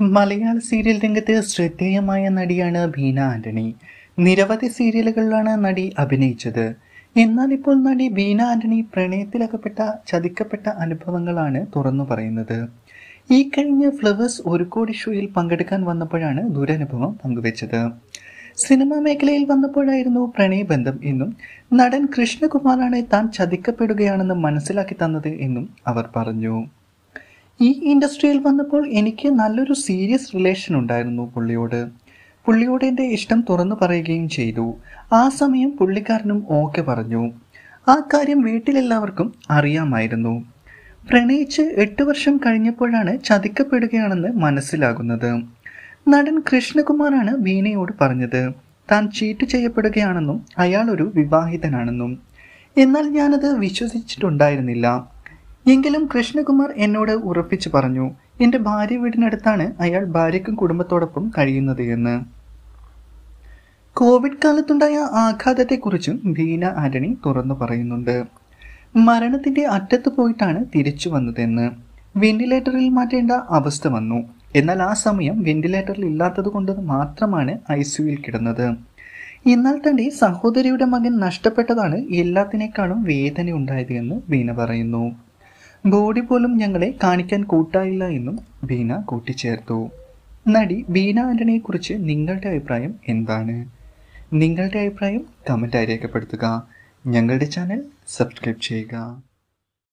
മലയാള serial രംഗത്ത് ശ്രദ്ധേയമായ നടിയാണ് ബീന ആന്റണി. നിരവധി സീരിയലുകളിലാണ് നടി അഭിനയിച്ചത്. എന്നാൽ ഇപ്പോൾ നടി ബീന ആന്റണി പ്രണയത്തിലകപ്പെട്ട ചതിക്കപ്പെട്ട അനുഭവങ്ങളാണ് തുറന്നു പറയുന്നത്. ഈ കഴിഞ്ഞ ഫ്ലവേഴ്സ് ഒരു കോടി ഷോയിൽ പങ്കെടുക്കാൻ വന്നപ്പോഴാണ് ദുരനുഭവം പങ്കുവച്ചത്. സിനിമാ മേഖലയിൽ വന്നപ്പോഴായിരുന്നു പ്രണയബന്ധം എന്നും നടൻ കൃഷ്ണകുമാറാണ് താൻ ചതിക്കപ്പെടുകയാണെന്ന് മനസ്സിലാക്കി തന്നത് എന്നും അവർ പറഞ്ഞു. ഈ ഇൻഡസ്ട്രിയിൽ വന്നപ്പോൾ എനിക്ക് നല്ലൊരു സീരിയസ് റിലേഷൻ ഉണ്ടായിരുന്നു പുള്ളിയോട്. പുള്ളിയോട് എന്റെ ഇഷ്ടം തുറന്നു പറയുകയും ചെയ്തു. ആ സമയം പുള്ളിക്കാരനും ഓക്കെ പറഞ്ഞു. ആ കാര്യം വീട്ടിലെല്ലാവർക്കും അറിയാമായിരുന്നു. പ്രണയിച്ച് എട്ട് വർഷം കഴിഞ്ഞപ്പോഴാണ് ചതിക്കപ്പെടുകയാണെന്ന് മനസ്സിലാകുന്നത്. നടൻ കൃഷ്ണകുമാറാണ് വീണയോട് പറഞ്ഞത്. താൻ ചീറ്റ് ചെയ്യപ്പെടുകയാണെന്നും അയാളൊരു വിവാഹിതനാണെന്നും. എന്നാൽ ഞാനത് വിശ്വസിച്ചിട്ടുണ്ടായിരുന്നില്ല. എങ്കിലും കൃഷ്ണകുമാർ എന്നോട് ഉറപ്പിച്ചു പറഞ്ഞു എന്റെ ഭാര്യ വീടിനടുത്താണ് അയാൾ ഭാര്യയ്ക്കും കുടുംബത്തോടൊപ്പം കഴിയുന്നത് എന്ന്. കോവിഡ് കാലത്തുണ്ടായ ആഘാതത്തെക്കുറിച്ചും വീണ ആന്റണി തുറന്നു പറയുന്നുണ്ട്. മരണത്തിന്റെ അറ്റത്ത് പോയിട്ടാണ് തിരിച്ചു വന്നതെന്ന്. വെന്റിലേറ്ററിൽ മാറ്റേണ്ട അവസ്ഥ വന്നു. എന്നാൽ ആ സമയം വെന്റിലേറ്ററിൽ ഇല്ലാത്തത് കൊണ്ട് മാത്രമാണ് ഐ സിയുയിൽ കിടന്നത്. എന്നാൽ തന്റെ സഹോദരിയുടെ മകൻ നഷ്ടപ്പെട്ടതാണ് എല്ലാത്തിനേക്കാളും വേദന ഉണ്ടായത് എന്ന് ബീന പറയുന്നു. ബോഡി പോലും ഞങ്ങളെ കാണിക്കാൻ കൂട്ടായില്ല എന്നും ബീന കൂട്ടിച്ചേർത്തു. നടി ബീന ആന്റണിയെക്കുറിച്ച് നിങ്ങളുടെ അഭിപ്രായം എന്താണ്? നിങ്ങളുടെ അഭിപ്രായം കമന്റായി രേഖപ്പെടുത്തുക. ഞങ്ങളുടെ ചാനൽ സബ്സ്ക്രൈബ് ചെയ്യുക.